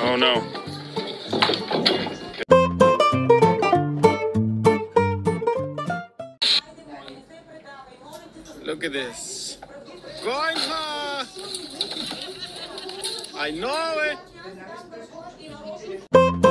Oh no. Look at this. Going hard. I know it.